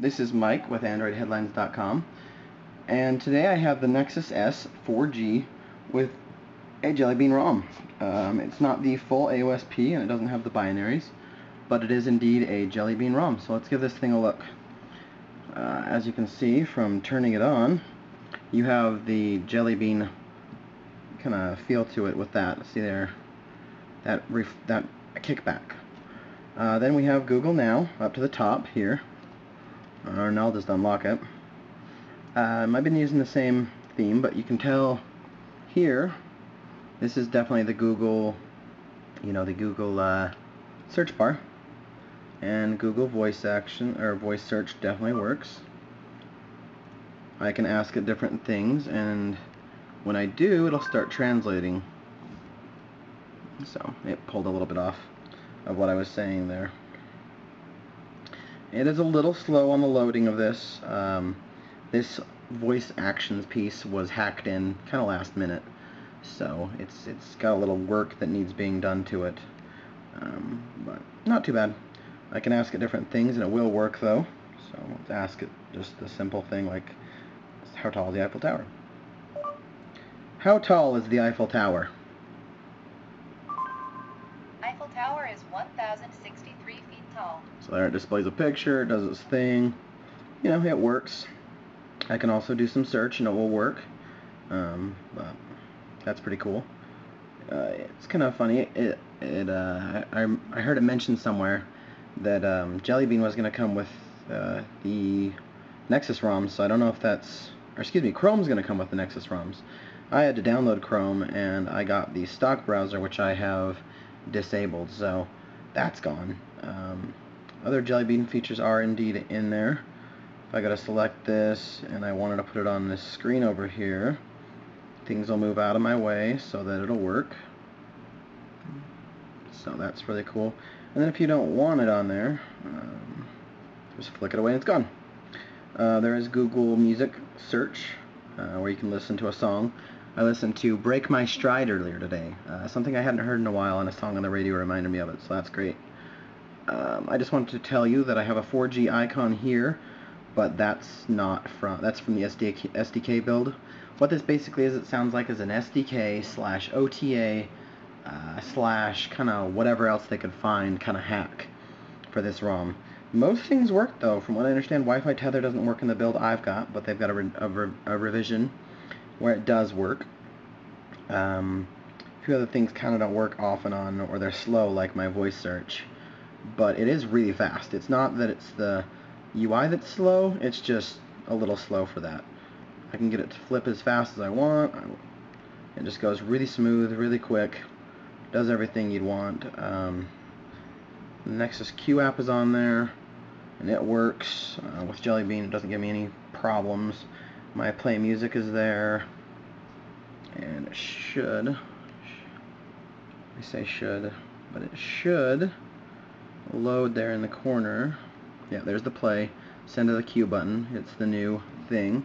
This is Mike with AndroidHeadlines.com and today I have the Nexus S 4G with a Jelly Bean ROM. Um, it's not the full AOSP and it doesn't have the binaries but it is indeed a Jelly Bean ROM so let's give this thing a look. Uh, as you can see from turning it on you have the Jelly Bean kind of feel to it with that. See there, that that kickback. Uh, then we have Google Now up to the top here. Or no, I'll just unlock it. Um, I've been using the same theme, but you can tell here, this is definitely the Google, you know, the Google uh, search bar. And Google voice action, or voice search definitely works. I can ask it different things, and when I do, it'll start translating. So, it pulled a little bit off of what I was saying there. It is a little slow on the loading of this. Um, this voice actions piece was hacked in kind of last minute. So it's it's got a little work that needs being done to it. Um, but not too bad. I can ask it different things and it will work though. So let's ask it just a simple thing like how tall is the Eiffel Tower? How tall is the Eiffel Tower? So there it displays a picture, it does its thing. You know, it works. I can also do some search and it will work. Um, but that's pretty cool. Uh, it's kind of funny. It, it, uh, I, I heard it mentioned somewhere that um, Jelly Bean was going to come with uh, the Nexus ROMs, so I don't know if that's, or excuse me, Chrome's going to come with the Nexus ROMs. I had to download Chrome and I got the stock browser which I have disabled so that's gone um, other Jelly Bean features are indeed in there. If I go to select this and I wanted to put it on this screen over here things will move out of my way so that it'll work. So that's really cool. And then if you don't want it on there um, just flick it away and it's gone. Uh, there is Google Music search uh, where you can listen to a song. I listened to Break My Stride earlier today. Uh, something I hadn't heard in a while, and a song on the radio reminded me of it, so that's great. Um, I just wanted to tell you that I have a 4G icon here, but that's not from, that's from the SDK, SDK build. What this basically is, it sounds like is an SDK slash OTA uh, slash kind of whatever else they could find kind of hack for this ROM. Most things work though. From what I understand, Wi-Fi tether doesn't work in the build I've got, but they've got a, re a, re a revision where it does work. Um, a few other things kind of don't work off and on, or they're slow, like my voice search. But it is really fast. It's not that it's the UI that's slow, it's just a little slow for that. I can get it to flip as fast as I want. It just goes really smooth, really quick. Does everything you'd want. Um, Nexus Q app is on there, and it works. Uh, with Jelly Bean, it doesn't give me any problems my play music is there and it should I say should but it should load there in the corner. Yeah there's the play. Send to the Q button. It's the new thing.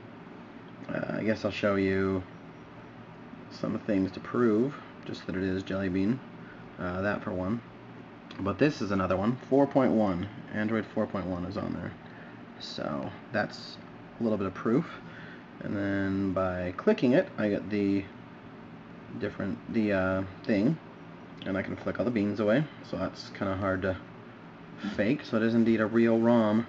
Uh, I guess I'll show you some things to prove just that it is Jelly Bean. Uh, that for one. But this is another one. 4.1 Android 4.1 is on there. So that's a little bit of proof. And then by clicking it I get the different the uh, thing. And I can flick all the beans away. So that's kind of hard to fake so it is indeed a real ROM.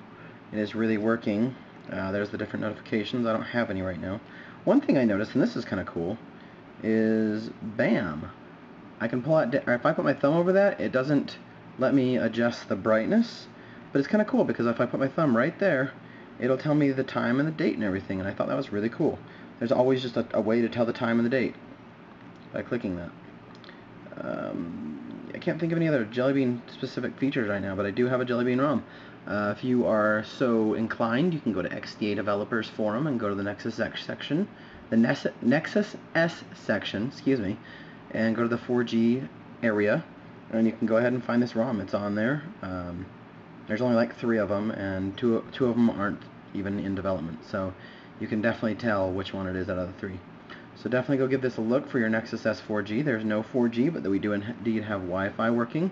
It is really working. Uh, there's the different notifications. I don't have any right now. One thing I noticed and this is kind of cool is BAM. I can pull out if I put my thumb over that it doesn't let me adjust the brightness but it's kind of cool because if I put my thumb right there it'll tell me the time and the date and everything, and I thought that was really cool. There's always just a, a way to tell the time and the date by clicking that. Um, I can't think of any other Jelly Bean specific features right now, but I do have a Jelly Bean ROM. Uh, if you are so inclined, you can go to XDA Developers Forum and go to the Nexus X section, the Nexus S section, excuse me, and go to the 4G area, and you can go ahead and find this ROM. It's on there. Um, there's only like three of them, and two, two of them aren't even in development. So you can definitely tell which one it is out of the three. So definitely go give this a look for your Nexus S 4G. There's no 4G, but we do indeed have Wi-Fi working.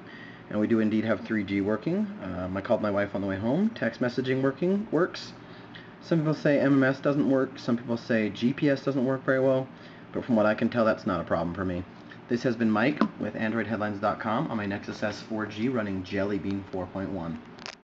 and we do indeed have 3G working. Um, I called my wife on the way home. Text messaging working works. Some people say MMS doesn't work. Some people say GPS doesn't work very well. But from what I can tell, that's not a problem for me. This has been Mike with AndroidHeadlines.com on my Nexus S 4G running Jelly Bean 4.1.